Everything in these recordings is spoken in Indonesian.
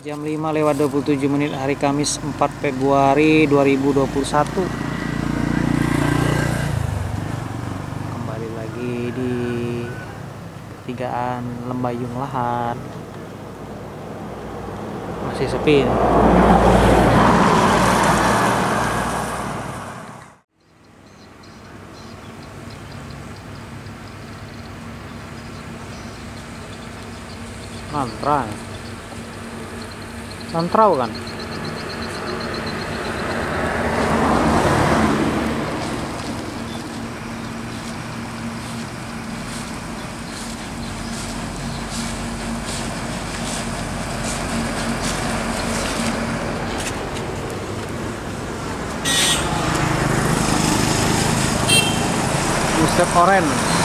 Jam 5 lewat 27 menit hari Kamis 4 Februari 2021 Kembali lagi di Tigaan Lembayung Lahat. Masih sepi. Nih. Mantra Nantrau kan? Buset oren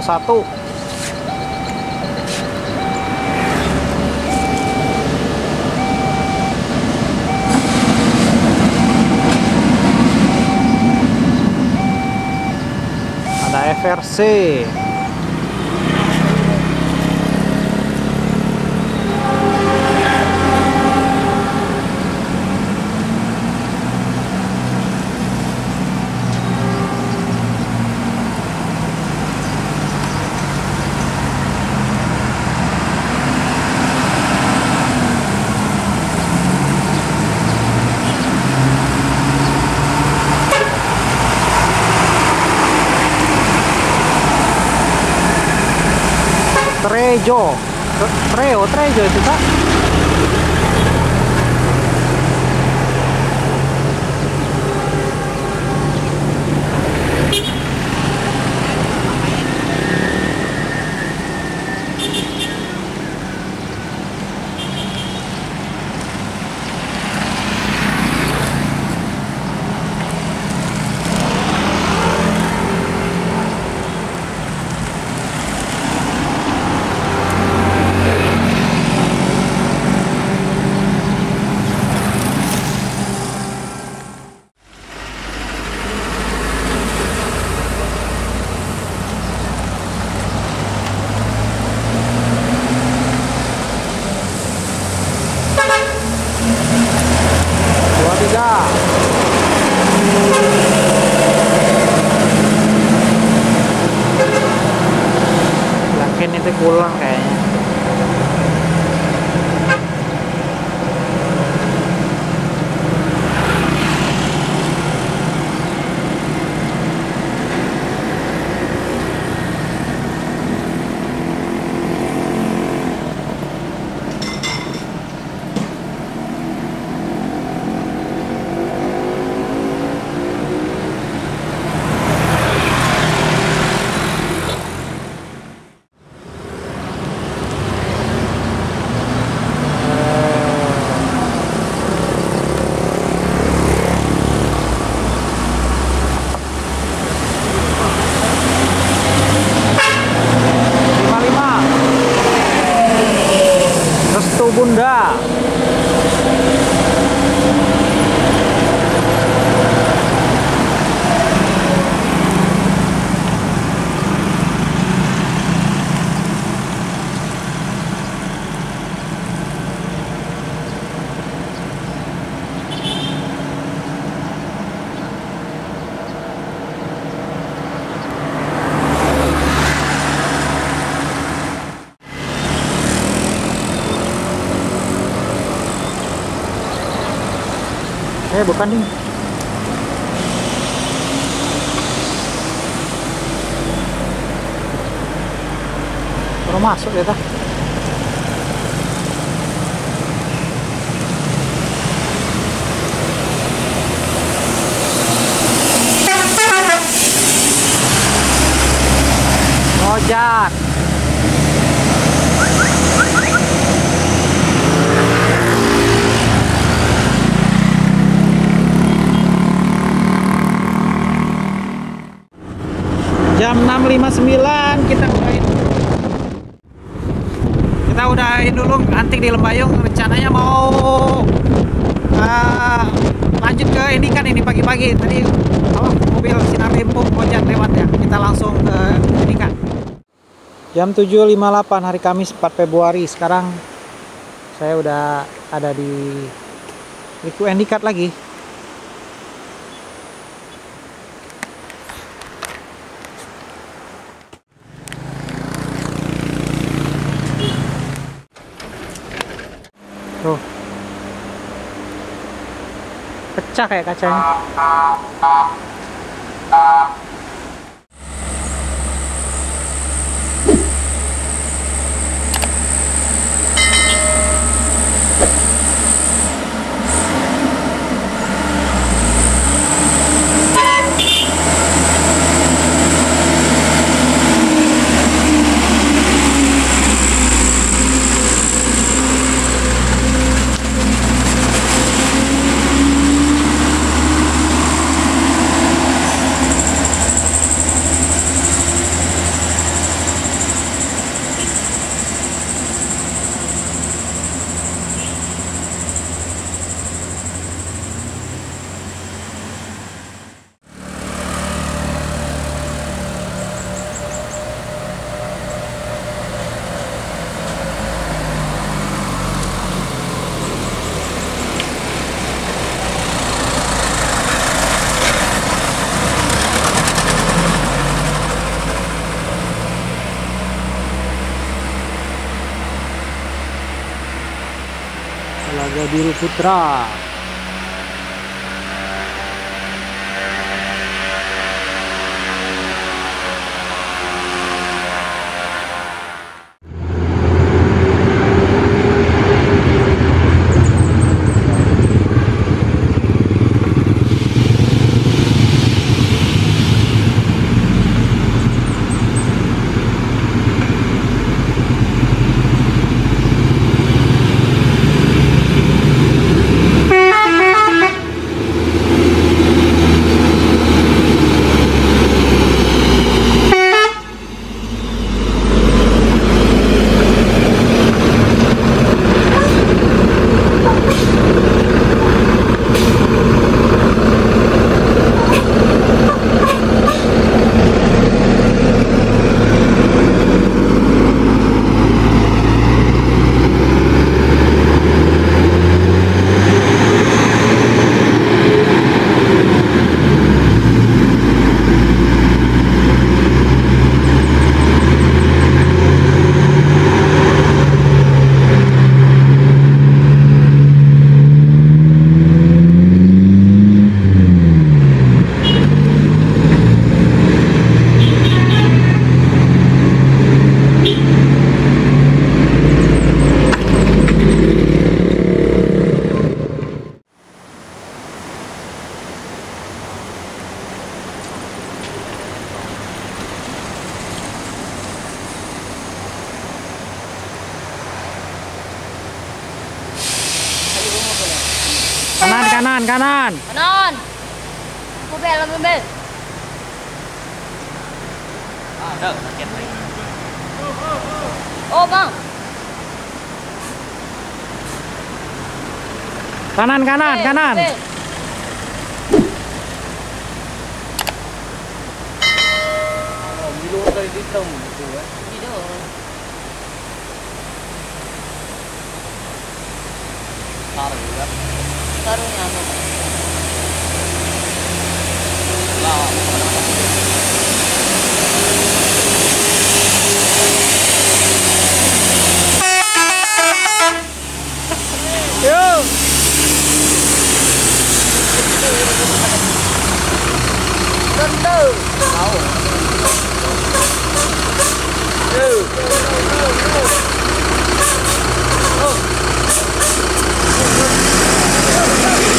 621 ada FRC Trejo. Treo Trejo itu kak Eh bukan nih. Baru masuk ya tah. Ojak. Jam 6.59 kita udahin. Kita udahin dulu antik di Lembayung. Rencananya mau uh, lanjut ke ini kan ini pagi-pagi tadi apa, mobil sinar limpung ojek lewat ya. Kita langsung ke ini kan. Jam 7.58 hari Kamis 4 Februari. Sekarang saya udah ada di Riku Endikat lagi. Tuh. Pecah kayak kacanya. Biru Putra. Kanan, kanan, kanan. Kanan. Mobil, mobil. Ah, đâu, kẹt đấy. Ô bang. Kanan, kanan, mobil, kanan. Mobil. luôn đây đi trồng của đi đâu Hãy subscribe karunia no Yo! Tentu. Tahu. Yo. Yo. Yo. Yo. Let's go!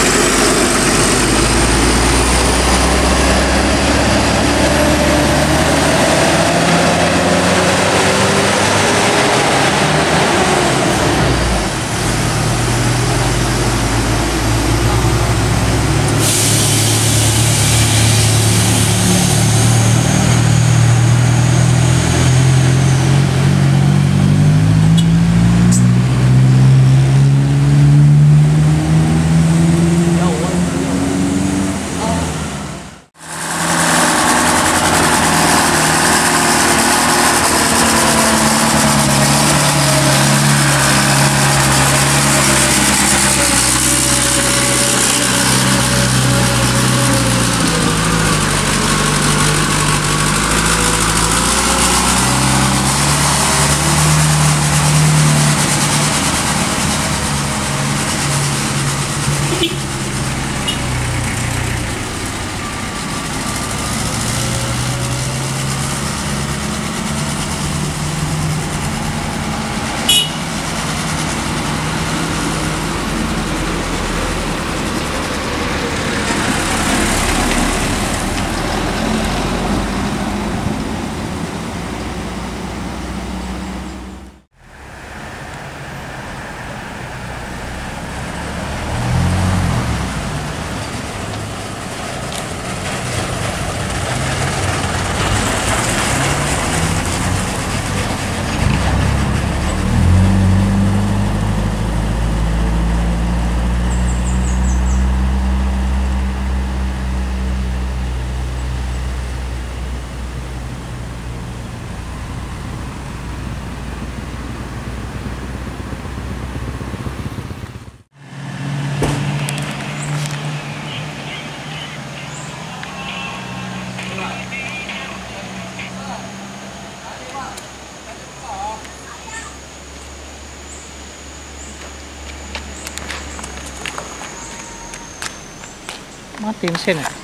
电线了。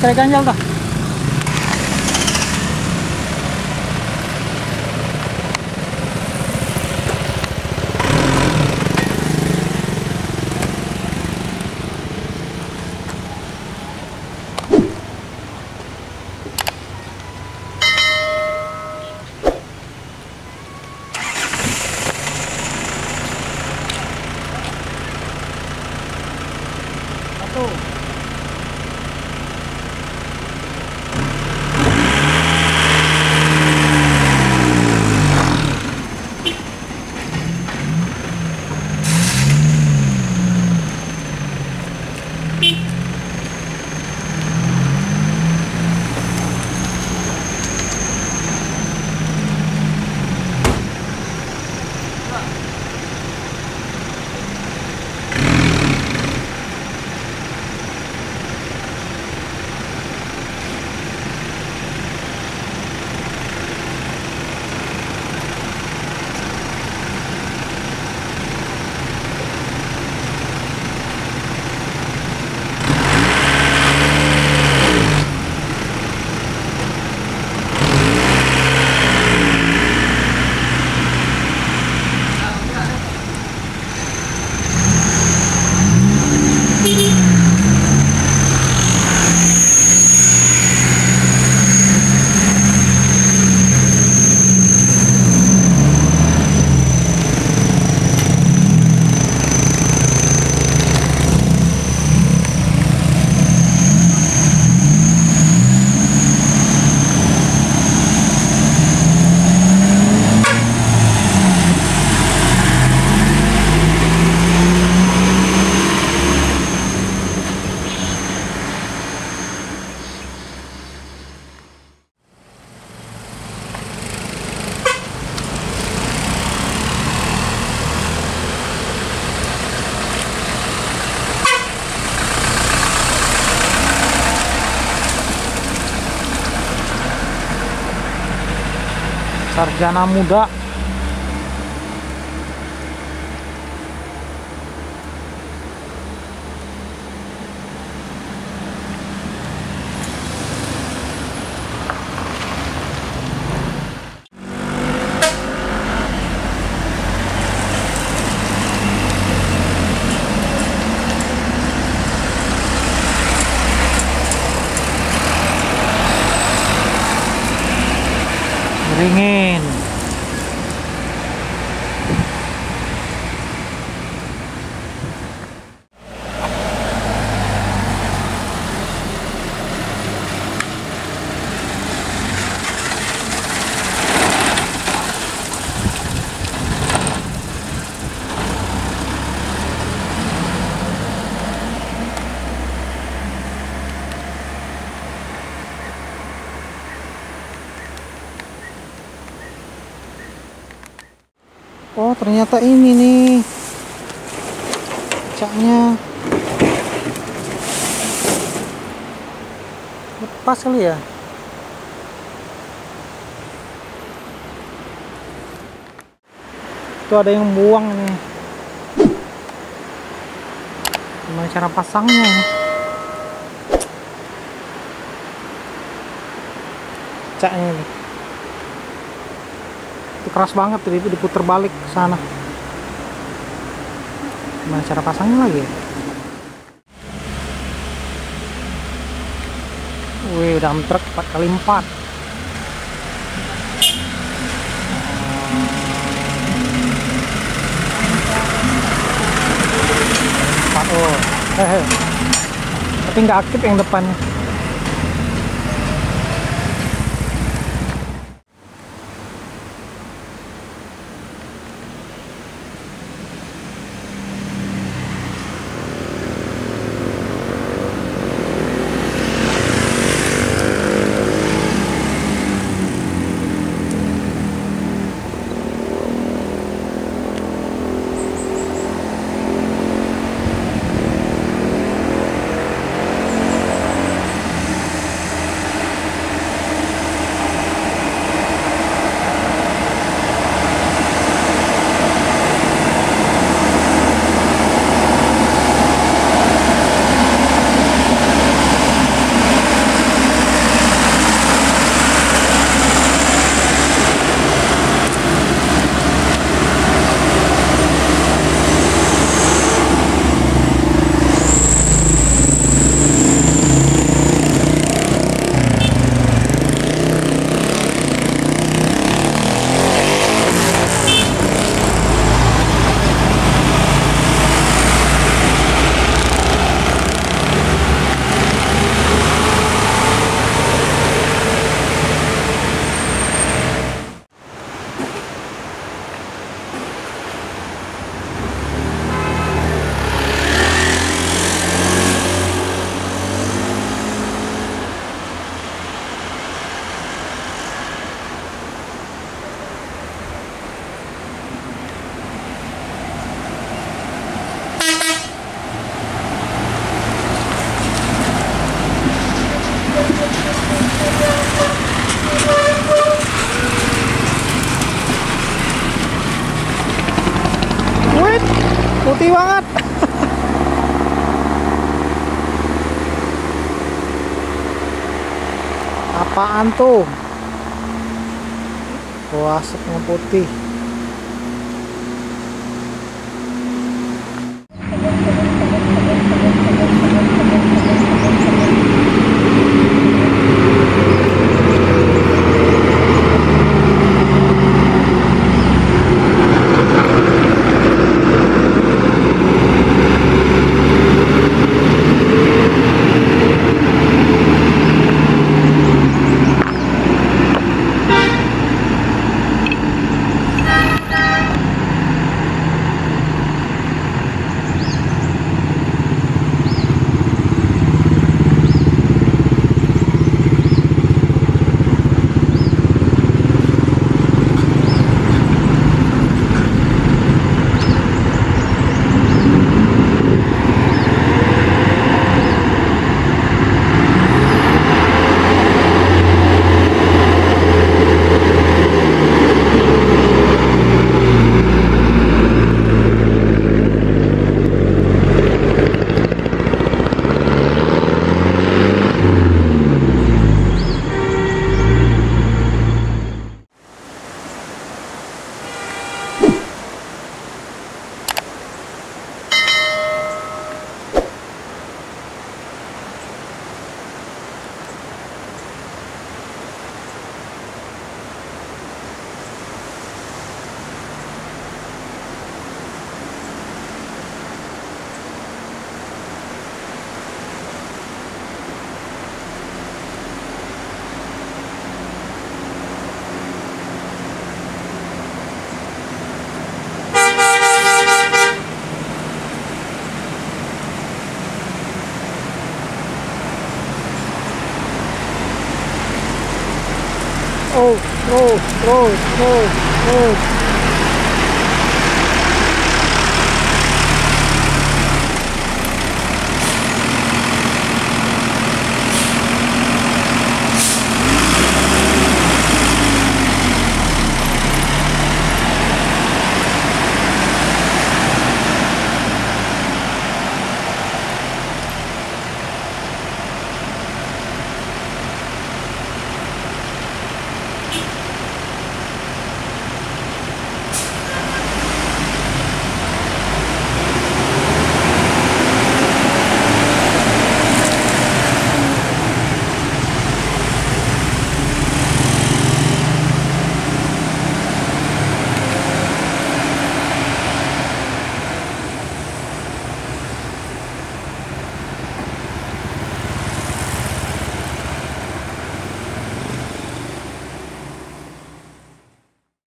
Cari? Sarjana muda ringin Ternyata ini nih. Caknya. Lepas kali ya. Itu ada yang buang nih. Gimana cara pasangnya ini Caknya nih itu keras banget jadi diputer balik ke sana gimana cara pasangnya lagi ya? wih udah truk 4 kali 4 empat oh. Hehe tapi nggak aktif yang depannya Apaan tuh? Oh, asapnya putih. Move, move, move.